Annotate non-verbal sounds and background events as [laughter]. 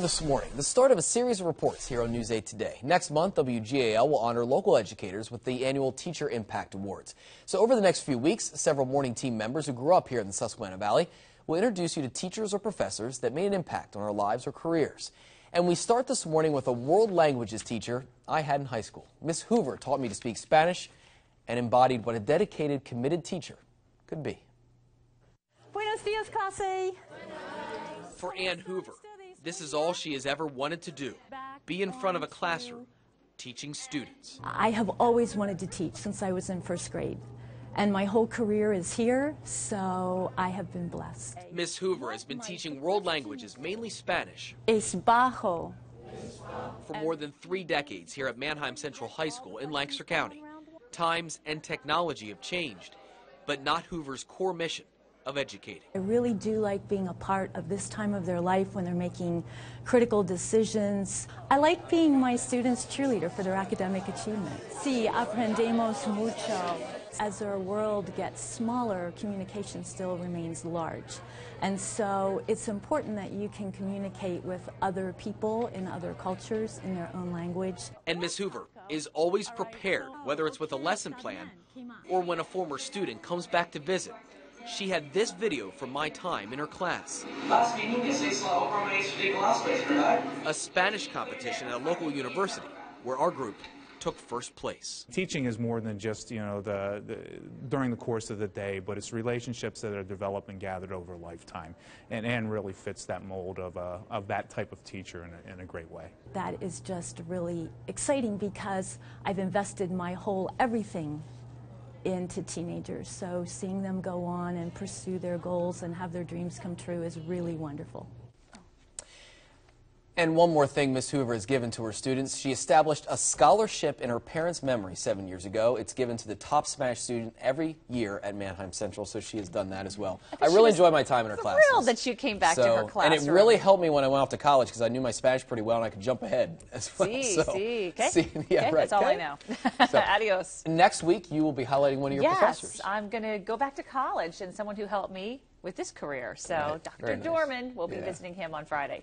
This morning, the start of a series of reports here on News 8 Today. Next month, WGAL will honor local educators with the annual Teacher Impact Awards. So over the next few weeks, several morning team members who grew up here in the Susquehanna Valley will introduce you to teachers or professors that made an impact on our lives or careers. And we start this morning with a world languages teacher I had in high school. Miss Hoover taught me to speak Spanish and embodied what a dedicated, committed teacher could be. Buenos dias, Cassie. For Ann Hoover, this is all she has ever wanted to do be in front of a classroom teaching students. I have always wanted to teach since I was in first grade. And my whole career is here, so I have been blessed. Miss Hoover has been teaching world languages, mainly Spanish, Es bajo. for more than three decades here at Manheim Central High School in Lancaster County. Times and technology have changed, but not Hoover's core mission of educating. I really do like being a part of this time of their life when they're making critical decisions. I like being my students' cheerleader for their academic achievement. Sí, aprendemos mucho. As our world gets smaller, communication still remains large. And so it's important that you can communicate with other people in other cultures in their own language. And Miss Hoover is always prepared, whether it's with a lesson plan or when a former student comes back to visit. She had this video from my time in her class. Last meeting, you say slavo promenade de glasses, correct? A Spanish competition at a local university where our group took first place. Teaching is more than just you know the, the during the course of the day, but it's relationships that are developed and gathered over a lifetime. And Ann really fits that mold of, a, of that type of teacher in a, in a great way. That is just really exciting because I've invested my whole everything into teenagers. So seeing them go on and pursue their goals and have their dreams come true is really wonderful. And one more thing Miss Hoover has given to her students. She established a scholarship in her parents' memory seven years ago. It's given to the top Spanish student every year at Manheim Central, so she has done that as well. I, she really enjoy my time in her classes. thrilled that she came back to So- her And it really helped me when I went off to college because I knew my Spanish pretty well and I could jump ahead [laughs] as well. See, So- see. Okay. See, yeah, okay, right. That's all I know. [laughs] So- [laughs] Adios. Next week, you will be highlighting one of your yes, professors. I'm going to go back to college and someone who helped me with this career. So Right, Dr. very nice. Dorman will be Yeah. visiting him on Friday.